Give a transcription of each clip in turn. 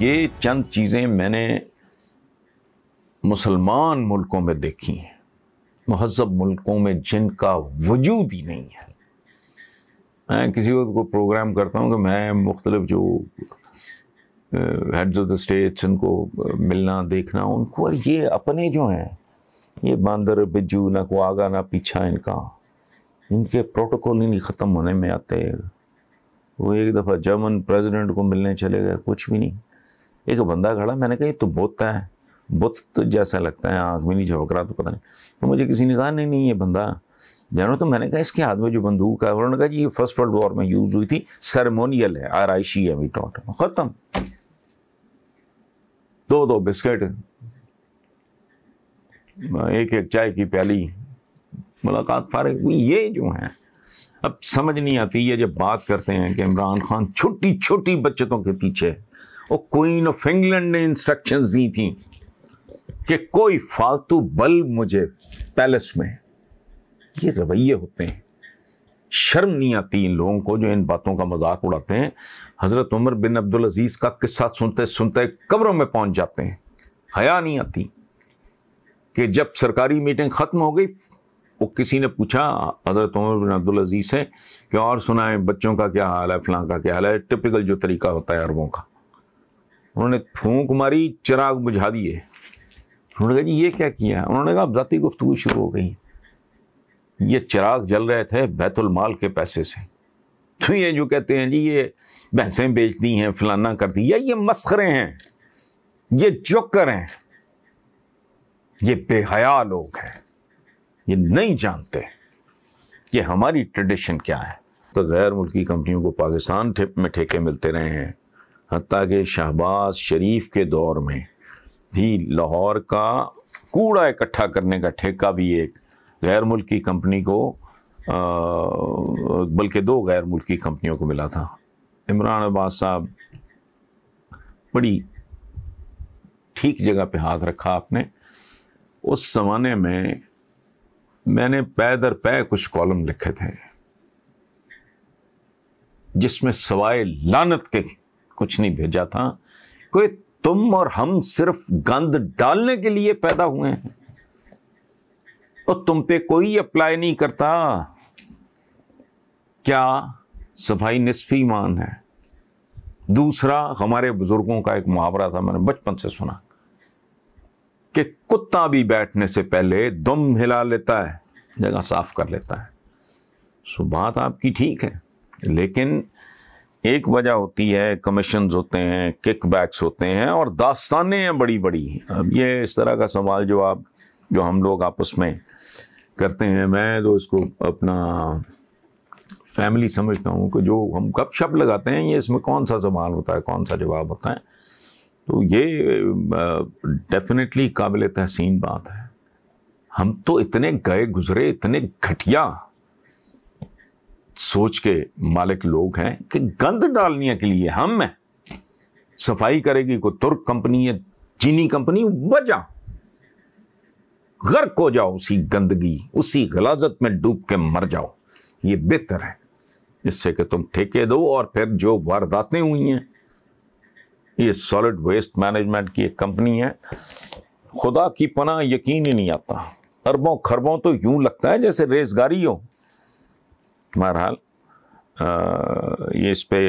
ये चंद चीज़ें मैंने मुसलमान मुल्कों में देखी हैं। महजब मुल्कों में जिनका वजूद ही नहीं है। मैं किसी वक्त को प्रोग्राम करता हूँ कि मैं मुख्तलिफ़ जो हेड्स ऑफ़ द स्टेट्स उनको मिलना, देखना, उनको, और ये अपने जो हैं, ये बांदर, बिज्जू, ना को आगा, ना पीछा इनका, इनके प्रोटोकॉल ही नहीं ख़त्म होने में आते। वो एक दफ़ा जर्मन प्रेसिडेंट को मिलने चले गए, कुछ भी नहीं। एक बंदा खड़ा, मैंने कहा, ये तो बुत है, बुत तो जैसा लगता है आँख में नहीं झपक रहा तो पता नहीं। तो मुझे किसी ने कहा, नहीं नहीं, ये बंदा। जानो तो मैंने कहा, इसके हाथ में जो बंदूक है, उन्होंने कहा, जी, ये फ़र्स्ट वर्ल्ड वॉर में यूज़ हुई थी सेरेमोनियल है आर आई शी है वी टॉट ख़त्म। दो दो बिस्किट, एक एक चाय की प्याली, मुलाकात फारग ये जो है। अब समझ नहीं आती, ये जब बात करते हैं कि इमरान खान छोटी छोटी बच्चों के पीछे और क्वीन ऑफ़ इंग्लैंड ने इंस्ट्रक्शंस दी थी कि कोई फालतू बल मुझे पैलेस में, ये रवैये होते हैं। शर्म नहीं आती इन लोगों को जो इन बातों का मज़ाक उड़ाते हैं। हज़रत उमर बिन अब्दुल अज़ीज़ का किस्सा सुनते सुनते कब्रों में पहुँच जाते हैं। हया नहीं आती कि जब सरकारी मीटिंग ख़त्म हो गई, वो किसी ने पूछा, हज़रत उमर बिन अब्दुल अज़ीज़ से कि और सुनाए, बच्चों का क्या हाल है, फलां का क्या हाल है? टिपिकल जो तरीका होता है अरबों का। उन्होंने फूंक मारी, चिराग बुझा दिए। उन्होंने कहा, जी, ये क्या किया? उन्होंने कहा जाती गुफ्तु शुरू हो गई। ये चिराग जल रहे थे बैतुल माल के पैसे से। तो ये जो कहते हैं, जी, ये भैंसें बेच दी हैं, फलाना कर दी या ये मस्खरे हैं, ये जोकर हैं, ये बेहया लोग हैं, ये नहीं जानते कि हमारी ट्रेडिशन क्या है। तो गैर मुल्की कंपनियों को पाकिस्तान में ठेके मिलते रहे हैं। हती कि शहबाज शरीफ के दौर में भी लाहौर का कूड़ा इकट्ठा करने का ठेका भी एक गैर मुल्की कंपनी को बल्कि दो गैर मुल्की कंपनियों को मिला था। इमरान अब्बास साहब बड़ी ठीक जगह पे हाथ रखा आपने। उस ज़माने में मैंने पै दर पै कुछ कॉलम लिखे थे, जिसमें सवाए लानत के कुछ नहीं भेजा था। कोई तुम और हम सिर्फ़ गंद डालने के लिए पैदा हुए हैं। और तुम पे कोई अप्लाई नहीं करता। क्या सफ़ाई निसफी मान है? दूसरा, हमारे बुज़ुर्गों का एक मुहावरा था, मैंने बचपन से सुना, कि कुत्ता भी बैठने से पहले दुम हिला लेता है, जगह साफ़ कर लेता है। सो बात आपकी ठीक है, लेकिन एक वजह होती है कमीशन होते हैं किक बैक्स होते हैं और दास्तानें हैं बड़ी बड़ी। अब ये इस तरह का सवाल जो आप, जो हम लोग आपस में करते हैं, मैं तो इसको अपना फैमिली समझता हूँ कि जो हम गप शप लगाते हैं, ये इसमें कौन सा सवाल होता है, कौन सा जवाब होता है? तो ये डेफिनेटली काबिल तहसीन बात है। हम तो इतने गए गुजरे, इतने घटिया सोच के मालिक लोग हैं कि गंद डालने के लिए हम हैं। सफ़ाई करेगी कोई तुर्क कंपनी, या चीनी कंपनी, वजह। गर्क हो जाओ उसी गंदगी, उसी गलाजत में डूब के मर जाओ। ये बेहतर है। इससे कि तुम ठेके दो और फिर जो वारदातें हुई हैं, ये सॉलिड वेस्ट मैनेजमेंट की एक कंपनी है। खुदा की पना यकीन ही नहीं आता। अरबों खरबों तो यूँ लगता है जैसे रेजगारी हो। बहरहाल ये इस पे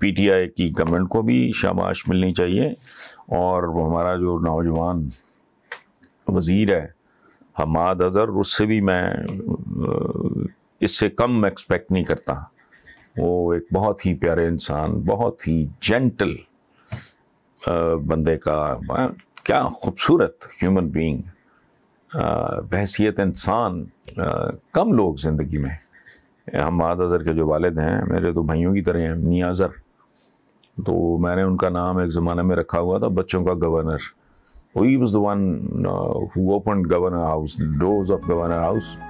पीटीआई की गवर्नमेंट को भी शाबाश मिलनी चाहिए और हमारा जो नौजवान वज़ीर है, हमाद अज़हर, उससे भी मैं इससे कम एक्सपेक्ट नहीं करता। वो एक बहुत ही प्यारे इंसान, बहुत ही जेंटल बंदे का, क्या खूबसूरत ह्यूमन बीइंग बहसीत इंसान कम लोग ज़िंदगी में। हम अज़र के जो वालद हैं, मेरे तो भाइयों की तरह हैं, मियाँ तो मैंने उनका नाम एक ज़माने में रखा हुआ था, बच्चों का governor. He the one open governor house those of governor house